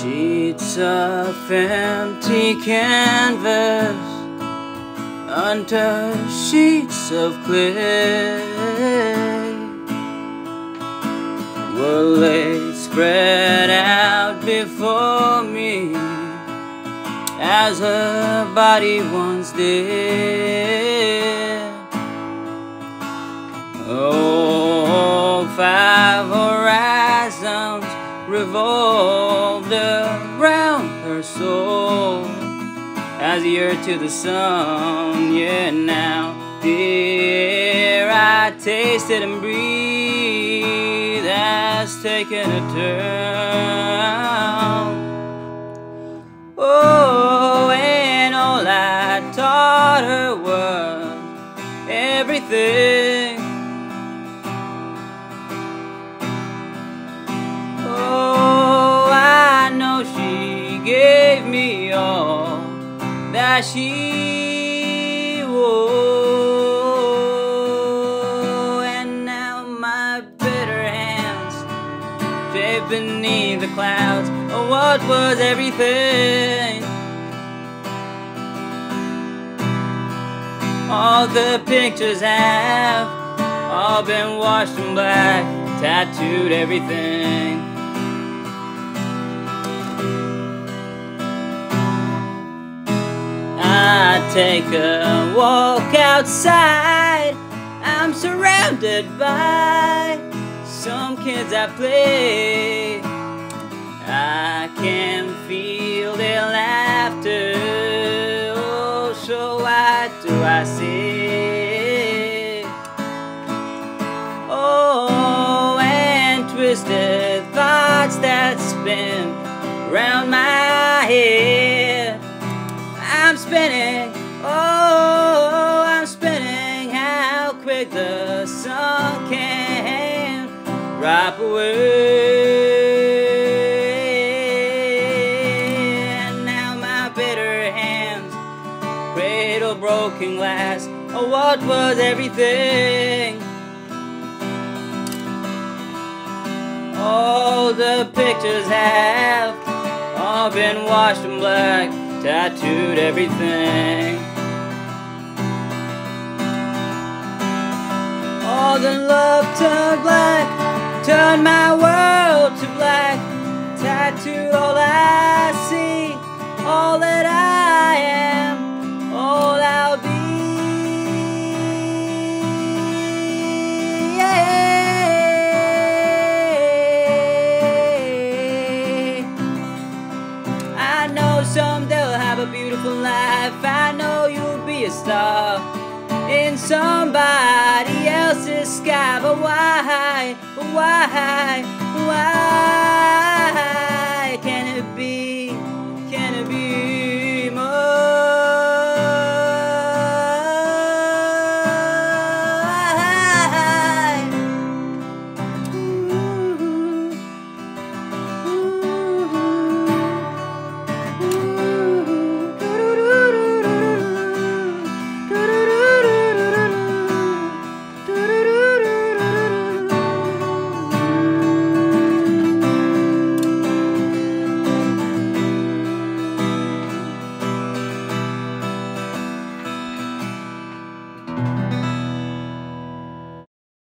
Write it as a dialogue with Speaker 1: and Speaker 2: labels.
Speaker 1: Sheets of empty canvas under sheets of clay were laid spread out before me as her body once did. Revolved around her soul as the earth to the sun. Yeah, now, dear, I tasted and breathe has taken a turn. Oh, and all I taught her was everything. She wore, and now my bitter hands shape beneath the clouds. Oh, what was everything? All the pictures have all been washed in black, tattooed everything. Take a walk outside. I'm surrounded by some kids I play. I can feel their laughter. Oh, so what do I say? Oh, and twisted thoughts that spin round my head. I'm spinning, oh, I'm spinning. How quick the sun can drop away. And now my bitter hands cradle broken glass. Oh, what was everything? All the pictures have all been washed in black, tattooed everything. The love turned black, turned my world to black, tattooed all I see, all that I am, all I'll be. Yeah. I know someday we'll have a beautiful life. I know you'll be a star in somebody else's sky. But why? But why?